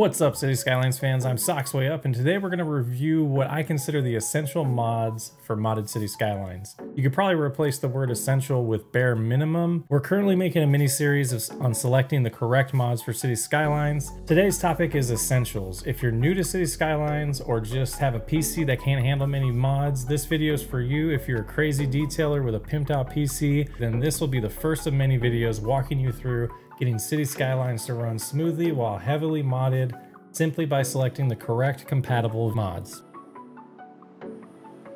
What's up City Skylines fans, I'm Socksway Up and today we're going to review what I consider the essential mods for modded City Skylines. You could probably replace the word essential with bare minimum. We're currently making a mini series on selecting the correct mods for City Skylines. Today's topic is essentials. If you're new to City Skylines or just have a PC that can't handle many mods, this video is for you. If you're a crazy detailer with a pimped out PC, then this will be the first of many videos walking you through getting City Skylines to run smoothly while heavily modded simply by selecting the correct compatible mods.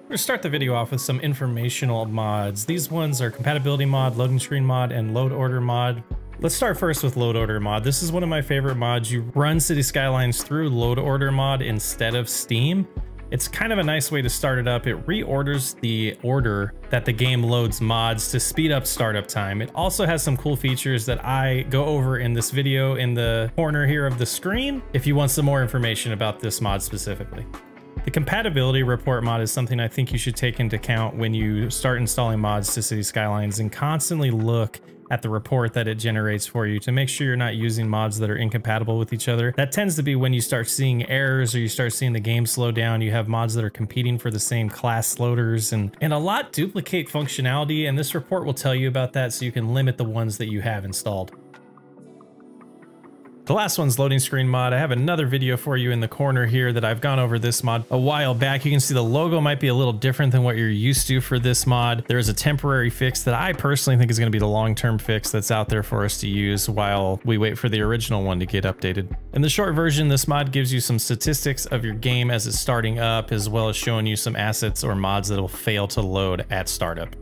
We'll start the video off with some informational mods. These ones are compatibility mod, loading screen mod, and load order mod. Let's start first with load order mod. This is one of my favorite mods. You run City Skylines through load order mod instead of Steam. It's kind of a nice way to start it up. It reorders the order that the game loads mods to speed up startup time. It also has some cool features that I go over in this video in the corner here of the screen if you want some more information about this mod specifically. The compatibility report mod is something I think you should take into account when you start installing mods to City Skylines and constantly look at the report that it generates for you to make sure you're not using mods that are incompatible with each other. That tends to be when you start seeing errors or you start seeing the game slow down. You have mods that are competing for the same class loaders and, and a lot duplicate functionality. And this report will tell you about that so you can limit the ones that you have installed. The last one's loading screen mod. I have another video for you in the corner here that I've gone over this mod a while back. You can see the logo might be a little different than what you're used to for this mod. There is a temporary fix that I personally think is going to be the long-term fix that's out there for us to use while we wait for the original one to get updated. In the short version, this mod gives you some statistics of your game as it's starting up, as well as showing you some assets or mods that will fail to load at startup.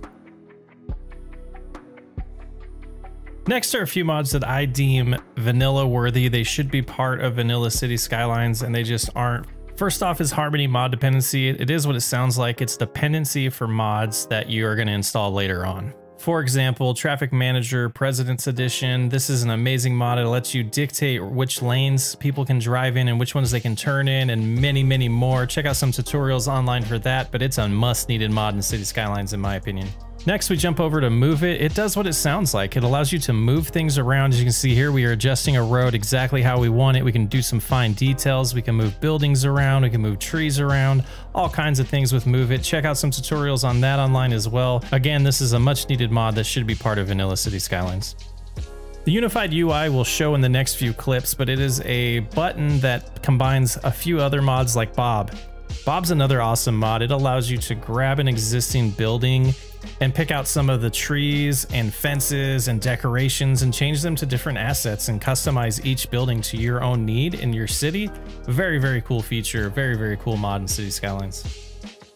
Next are a few mods that I deem vanilla worthy. They should be part of Vanilla City Skylines and they just aren't. First off is Harmony mod dependency. It is what it sounds like. It's dependency for mods that you are going to install later on. For example, Traffic Manager President's Edition. This is an amazing mod. It lets you dictate which lanes people can drive in and which ones they can turn in and many, many more. Check out some tutorials online for that, but it's a must needed mod in City Skylines in my opinion. Next, we jump over to move it. It does what it sounds like. It allows you to move things around. As you can see here, we are adjusting a road exactly how we want it. We can do some fine details. We can move buildings around. We can move trees around, all kinds of things with Move It. Check out some tutorials on that online as well. Again, this is a much needed mod that should be part of Vanilla City Skylines. The unified UI will show in the next few clips, but it is a button that combines a few other mods like Bob. Bob's another awesome mod. It allows you to grab an existing building and pick out some of the trees and fences and decorations and change them to different assets and customize each building to your own need in your city. Very, very cool feature. Very, very cool mod in City Skylines.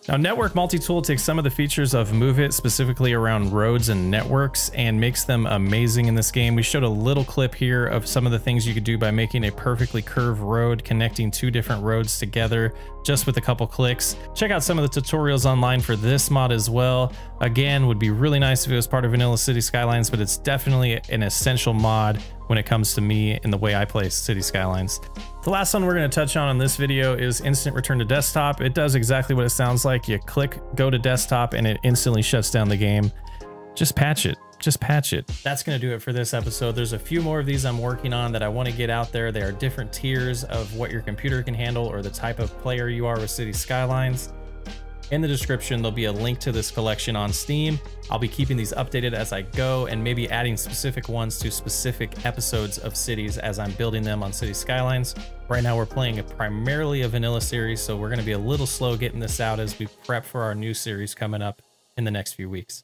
Now, Network Multi-Tool takes some of the features of Move It, specifically around roads and networks, and makes them amazing in this game. We showed a little clip here of some of the things you could do by making a perfectly curved road, connecting two different roads together just with a couple clicks. Check out some of the tutorials online for this mod as well. Again, would be really nice if it was part of Vanilla City Skylines, but it's definitely an essential mod when it comes to me and the way I play City Skylines. The last one we're going to touch on in this video is instant return to desktop. It does exactly what it sounds like. You click go to desktop and it instantly shuts down the game. Just patch it. Just patch it. That's going to do it for this episode. There's a few more of these I'm working on that I want to get out there. They are different tiers of what your computer can handle or the type of player you are with City Skylines. In the description, there'll be a link to this collection on Steam. I'll be keeping these updated as I go and maybe adding specific ones to specific episodes of cities as I'm building them on City Skylines. Right now we're playing a primarily a vanilla series, so we're going to be a little slow getting this out as we prep for our new series coming up in the next few weeks.